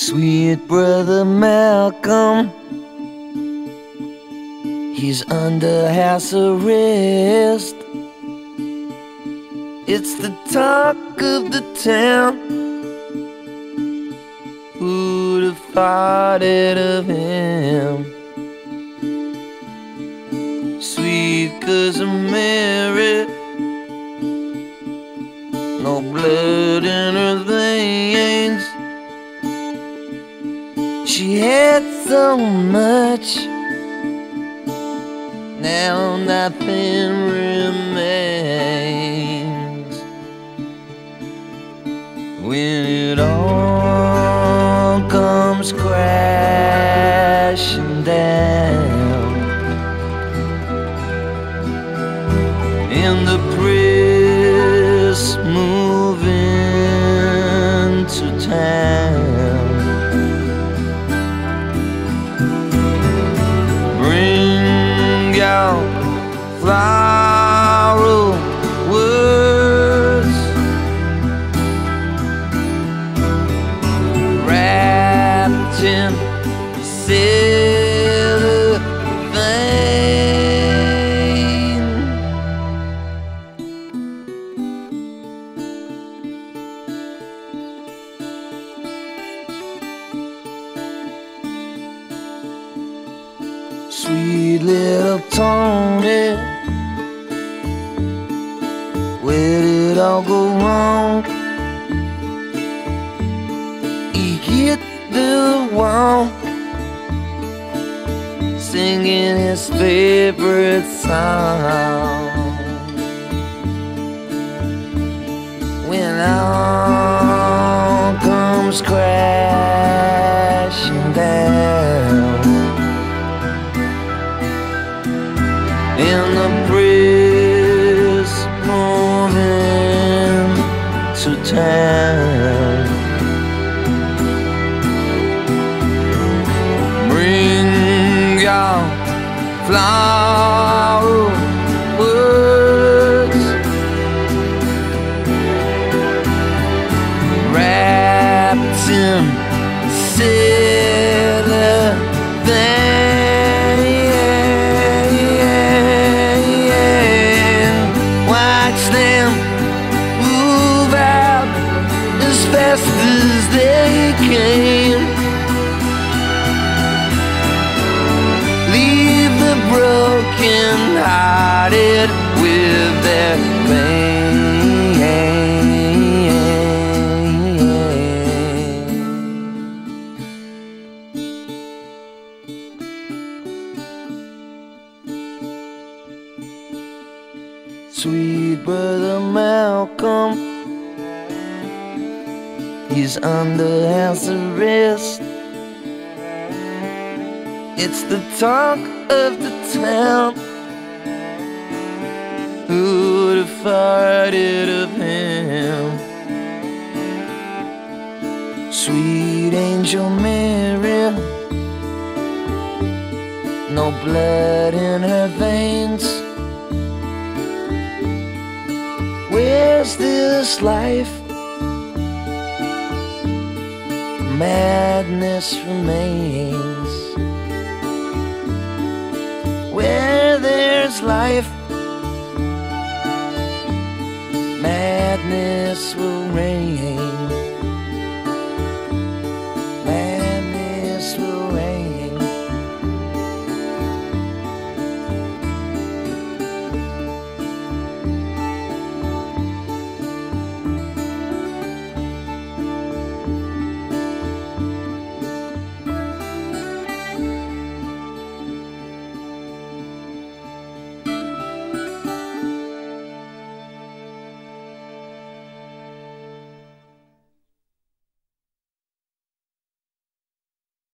Sweet brother Malcolm, he's under house arrest. It's the talk of the town. Who'd have thought it of him? Sweet cousin Mary, no blood in her veins. Had so much, now nothing remains. When it all comes crashing down, In the floral words, wrapped in cellophane. Sweet little Tony, did all go wrong? He hit the wall, singing his favorite song. When all comes crashing down. in the breeze town. Bring your flower fast as they came. Leave the broken hearted with their pain. Sweet brother Malcolm, he's under house arrest. It's the talk of the town. Who'd have thought it of him? Sweet angel Mary, no blood in her veins. Where's this life? Madness remains. Where there's life, madness will reign.